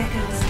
seconds.